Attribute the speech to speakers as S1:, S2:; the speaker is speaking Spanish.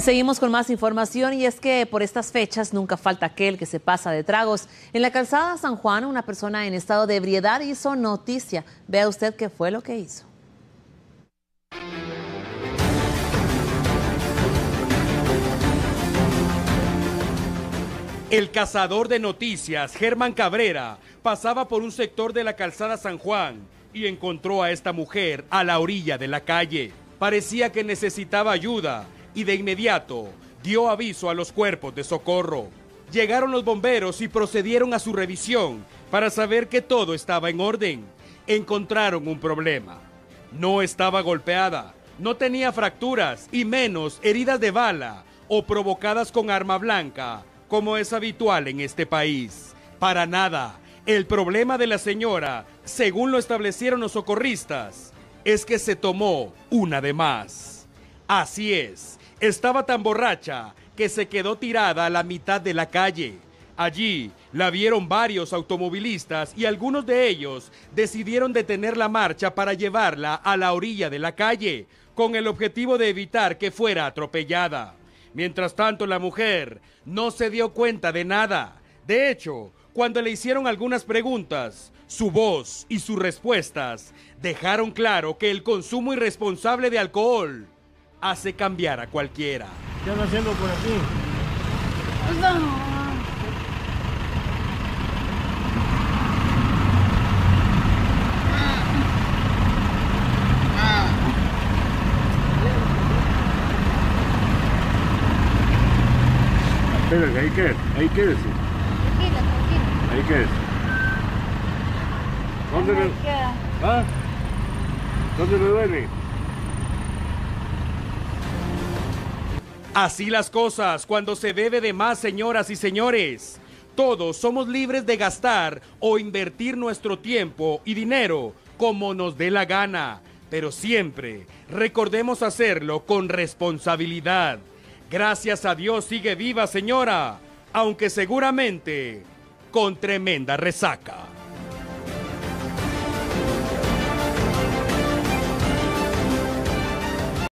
S1: Seguimos con más información y es que por estas fechas nunca falta aquel que se pasa de tragos. En la calzada San Juan, una persona en estado de ebriedad hizo noticia. Vea usted qué fue lo que hizo.
S2: El cazador de noticias, Germán Cabrera, pasaba por un sector de la calzada San Juan y encontró a esta mujer a la orilla de la calle. Parecía que necesitaba ayuda y de inmediato dio aviso a los cuerpos de socorro. Llegaron los bomberos y procedieron a su revisión para saber que todo estaba en orden. Encontraron un problema. No estaba golpeada, no tenía fracturas y menos heridas de bala o provocadas con arma blanca como es habitual en este país. Para nada. El problema de la señora, según lo establecieron los socorristas, es que se tomó una de más. Así es, estaba tan borracha que se quedó tirada a la mitad de la calle. Allí la vieron varios automovilistas y algunos de ellos decidieron detener la marcha para llevarla a la orilla de la calle, con el objetivo de evitar que fuera atropellada. Mientras tanto, la mujer no se dio cuenta de nada. De hecho, cuando le hicieron algunas preguntas, su voz y sus respuestas dejaron claro que el consumo irresponsable de alcohol hace cambiar a cualquiera.
S3: ¿Qué anda haciendo por aquí? Espérense, ahí qué, ahí quédese.
S4: Tranquilo, tranquilo.
S3: Ahí quédese. ¿Dónde le. ¿Ah? ¿Dónde le duele?
S2: Así las cosas cuando se bebe de más, señoras y señores. Todos somos libres de gastar o invertir nuestro tiempo y dinero como nos dé la gana, pero siempre recordemos hacerlo con responsabilidad. Gracias a Dios sigue viva, señora, aunque seguramente con tremenda resaca.